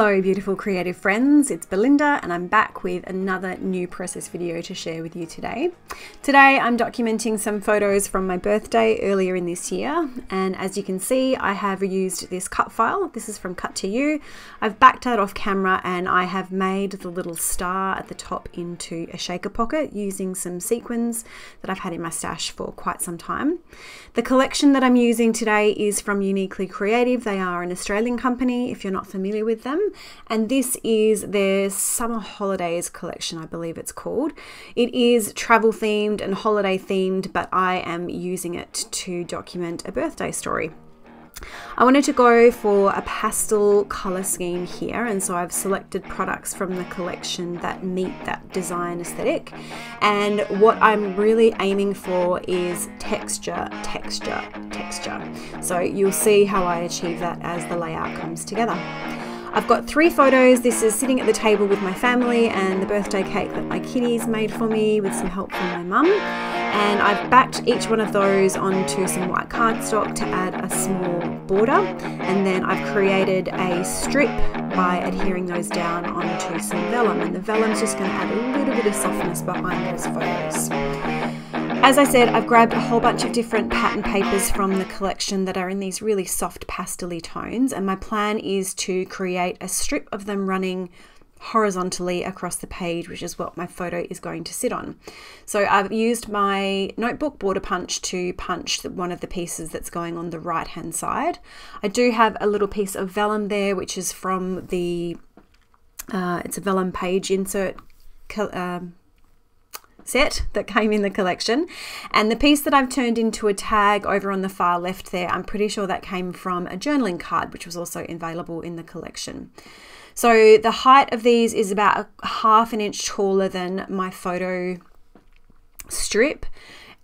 Hello beautiful creative friends, it's Belinda and I'm back with another new process video to share with you today. Today I'm documenting some photos from my birthday earlier in this year and as you can see I have used this cut file, this is from Cut2U. I've backed out off camera and I have made the little star at the top into a shaker pocket using some sequins that I've had in my stash for quite some time. The collection that I'm using today is from Uniquely Creative, they are an Australian company if you're not familiar with them and this is their summer holidays collection I believe it's called it is travel themed and holiday themed but I am using it to document a birthday story I wanted to go for a pastel color scheme here and so I've selected products from the collection that meet that design aesthetic and what I'm really aiming for is texture, texture, texture. So you'll see how I achieve that as the layout comes together. I've got three photos. This is sitting at the table with my family and the birthday cake that my kitties made for me with some help from my mum. And I've backed each one of those onto some white cardstock to add a small border. And then I've created a strip by adhering those down onto some vellum. And the vellum's just going to add a little bit of softness behind those photos. As I said, I've grabbed a whole bunch of different pattern papers from the collection that are in these really soft pastely tones and my plan is to create a strip of them running horizontally across the page, which is what my photo is going to sit on. So I've used my notebook border punch to punch one of the pieces that's going on the right hand side. I do have a little piece of vellum there, which is from the, uh, it's a vellum page insert um, set that came in the collection. And the piece that I've turned into a tag over on the far left there, I'm pretty sure that came from a journaling card, which was also available in the collection. So the height of these is about a half an inch taller than my photo strip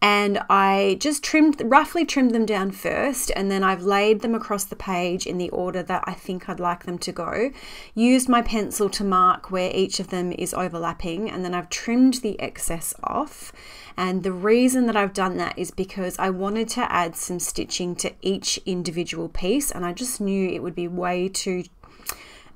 and I just trimmed, roughly trimmed them down first, and then I've laid them across the page in the order that I think I'd like them to go. Used my pencil to mark where each of them is overlapping, and then I've trimmed the excess off. And the reason that I've done that is because I wanted to add some stitching to each individual piece, and I just knew it would be way too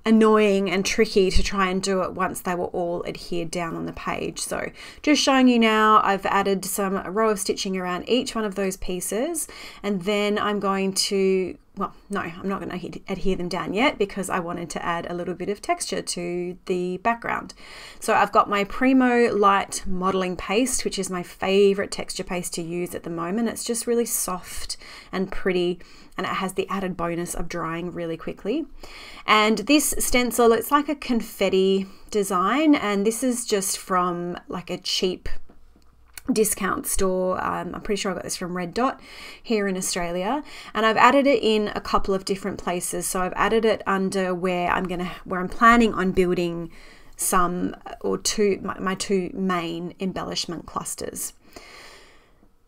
annoying and tricky to try and do it once they were all adhered down on the page. So just showing you now, I've added some row of stitching around each one of those pieces and then I'm going to well, no, I'm not going to adhere them down yet because I wanted to add a little bit of texture to the background. So I've got my Prima Light Modeling Paste, which is my favorite texture paste to use at the moment. It's just really soft and pretty and it has the added bonus of drying really quickly. And this stencil, it's like a confetti design and this is just from like a cheap discount store. Um, I'm pretty sure I got this from Red Dot here in Australia, and I've added it in a couple of different places. So I've added it under where I'm gonna where I'm planning on building some or two my, my two main embellishment clusters.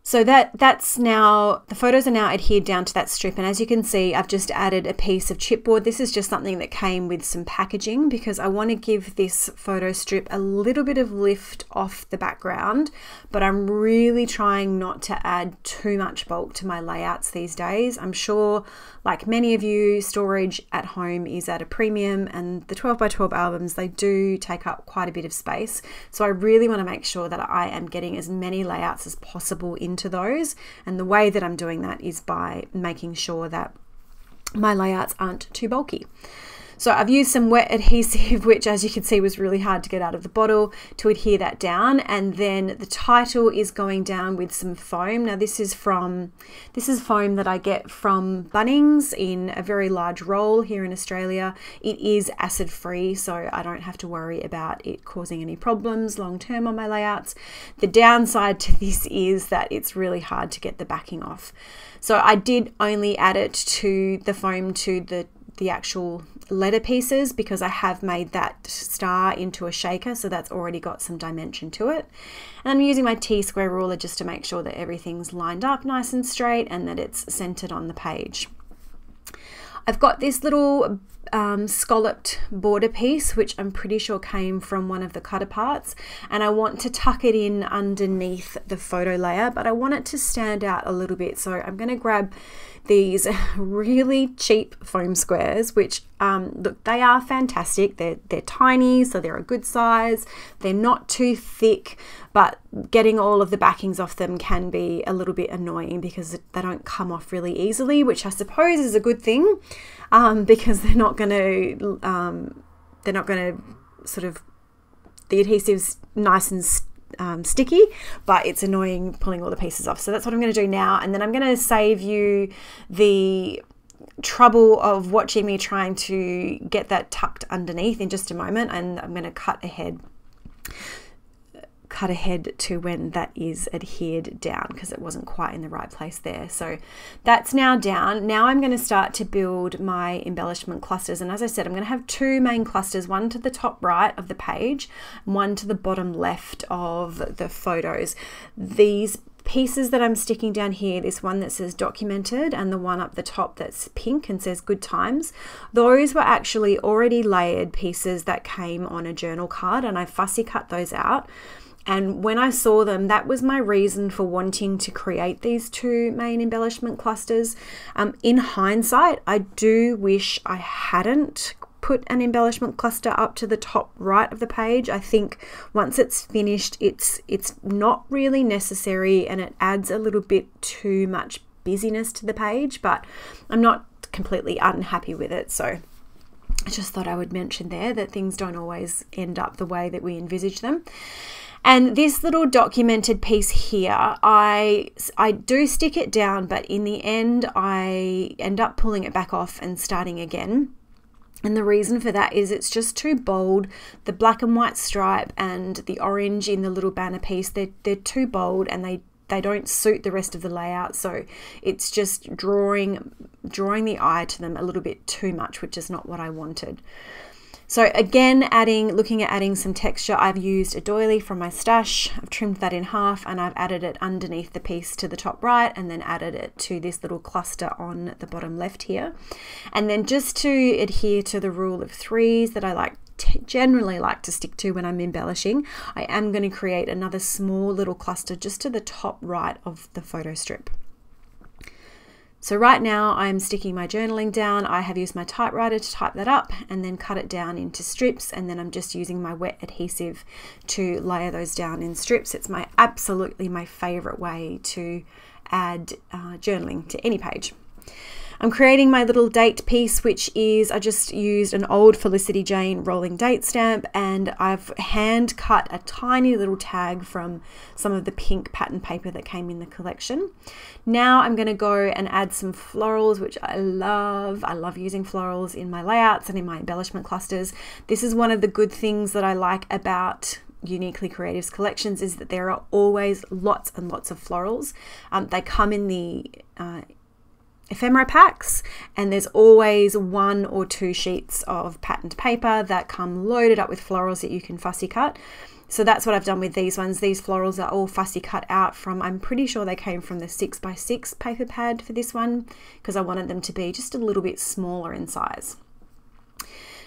So that that's now, the photos are now adhered down to that strip. And as you can see, I've just added a piece of chipboard. This is just something that came with some packaging because I want to give this photo strip a little bit of lift off the background, but I'm really trying not to add too much bulk to my layouts these days. I'm sure like many of you, storage at home is at a premium and the 12 by 12 albums, they do take up quite a bit of space. So I really want to make sure that I am getting as many layouts as possible into those. And the way that I'm doing that is by making sure that my layouts aren't too bulky. So I've used some wet adhesive, which as you can see was really hard to get out of the bottle to adhere that down. And then the title is going down with some foam. Now this is from, this is foam that I get from Bunnings in a very large roll here in Australia. It is acid free, so I don't have to worry about it causing any problems long term on my layouts. The downside to this is that it's really hard to get the backing off. So I did only add it to the foam to the the actual letter pieces because I have made that star into a shaker so that's already got some dimension to it and I'm using my T-square ruler just to make sure that everything's lined up nice and straight and that it's centered on the page. I've got this little um, scalloped border piece which I'm pretty sure came from one of the cut aparts, and I want to tuck it in underneath the photo layer but I want it to stand out a little bit so I'm going to grab these really cheap foam squares, which um, look, they are fantastic. They're, they're tiny, so they're a good size. They're not too thick, but getting all of the backings off them can be a little bit annoying because they don't come off really easily, which I suppose is a good thing um, because they're not going to, um, they're not going to sort of, the adhesive's nice and um, sticky, but it's annoying pulling all the pieces off. So that's what I'm going to do now. And then I'm going to save you the trouble of watching me trying to get that tucked underneath in just a moment. And I'm going to cut ahead cut ahead to when that is adhered down because it wasn't quite in the right place there. So that's now down. Now I'm going to start to build my embellishment clusters. And as I said, I'm going to have two main clusters, one to the top right of the page, one to the bottom left of the photos. These pieces that I'm sticking down here, this one that says documented and the one up the top that's pink and says good times, those were actually already layered pieces that came on a journal card and I fussy cut those out. And when I saw them, that was my reason for wanting to create these two main embellishment clusters. Um, in hindsight, I do wish I hadn't put an embellishment cluster up to the top right of the page. I think once it's finished, it's it's not really necessary and it adds a little bit too much busyness to the page, but I'm not completely unhappy with it. So I just thought I would mention there that things don't always end up the way that we envisage them. And this little documented piece here, I, I do stick it down, but in the end, I end up pulling it back off and starting again. And the reason for that is it's just too bold. The black and white stripe and the orange in the little banner piece, they're, they're too bold and they they don't suit the rest of the layout so it's just drawing drawing the eye to them a little bit too much which is not what I wanted so again, adding, looking at adding some texture, I've used a doily from my stash. I've trimmed that in half and I've added it underneath the piece to the top right and then added it to this little cluster on the bottom left here. And then just to adhere to the rule of threes that I like generally like to stick to when I'm embellishing, I am going to create another small little cluster just to the top right of the photo strip. So right now I'm sticking my journaling down. I have used my typewriter to type that up and then cut it down into strips and then I'm just using my wet adhesive to layer those down in strips. It's my absolutely my favorite way to add uh, journaling to any page. I'm creating my little date piece, which is I just used an old Felicity Jane rolling date stamp and I've hand cut a tiny little tag from some of the pink pattern paper that came in the collection. Now I'm going to go and add some florals, which I love. I love using florals in my layouts and in my embellishment clusters. This is one of the good things that I like about Uniquely Creatives collections is that there are always lots and lots of florals. Um, they come in the uh, ephemera packs and there's always one or two sheets of patterned paper that come loaded up with florals that you can fussy cut. So that's what I've done with these ones. These florals are all fussy cut out from, I'm pretty sure they came from the 6x6 paper pad for this one because I wanted them to be just a little bit smaller in size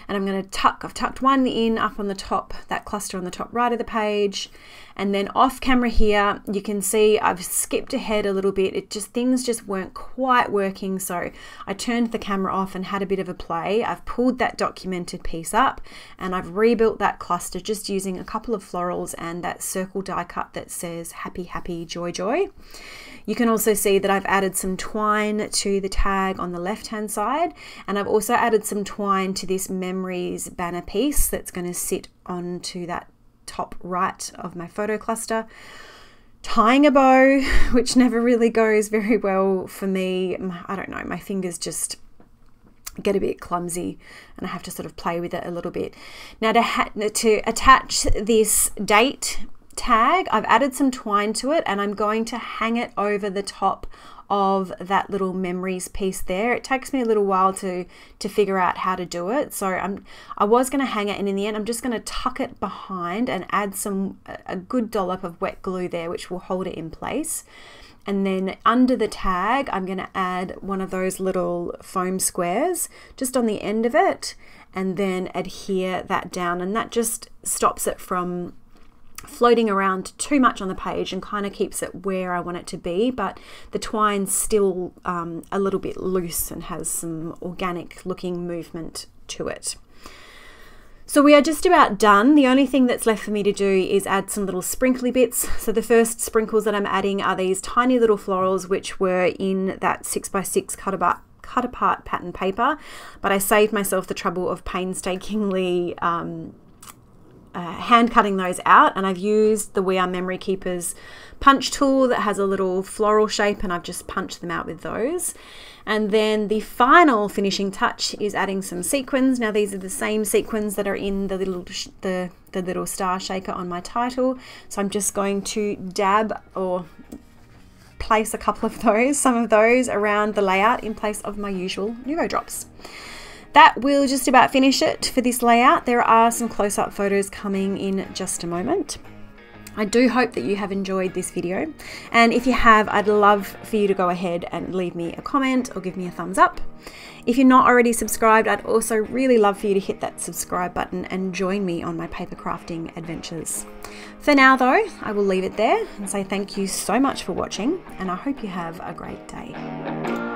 and I'm going to tuck, I've tucked one in up on the top, that cluster on the top right of the page. And then off camera here, you can see I've skipped ahead a little bit. It just, things just weren't quite working. So I turned the camera off and had a bit of a play. I've pulled that documented piece up and I've rebuilt that cluster just using a couple of florals and that circle die cut that says happy, happy, joy, joy. You can also see that I've added some twine to the tag on the left hand side and I've also added some twine to this memories banner piece that's going to sit onto that top right of my photo cluster. Tying a bow, which never really goes very well for me. I don't know, my fingers just get a bit clumsy and I have to sort of play with it a little bit. Now to, to attach this date tag, I've added some twine to it and I'm going to hang it over the top of that little memories piece there. It takes me a little while to to figure out how to do it. So I'm I was going to hang it and in the end I'm just going to tuck it behind and add some a good dollop of wet glue there which will hold it in place. And then under the tag, I'm going to add one of those little foam squares just on the end of it and then adhere that down and that just stops it from floating around too much on the page and kind of keeps it where I want it to be, but the twine's still um, a little bit loose and has some organic looking movement to it. So we are just about done. The only thing that's left for me to do is add some little sprinkly bits. So the first sprinkles that I'm adding are these tiny little florals which were in that 6x6 cut apart, cut apart pattern paper, but I saved myself the trouble of painstakingly um, uh, hand cutting those out and I've used the We Are Memory Keepers punch tool that has a little floral shape and I've just punched them out with those. And then the final finishing touch is adding some sequins. Now these are the same sequins that are in the little the, the little star shaker on my title. So I'm just going to dab or place a couple of those, some of those around the layout in place of my usual Nuvo drops. That will just about finish it for this layout. There are some close-up photos coming in just a moment. I do hope that you have enjoyed this video. And if you have, I'd love for you to go ahead and leave me a comment or give me a thumbs up. If you're not already subscribed, I'd also really love for you to hit that subscribe button and join me on my paper crafting adventures. For now though, I will leave it there and say thank you so much for watching and I hope you have a great day.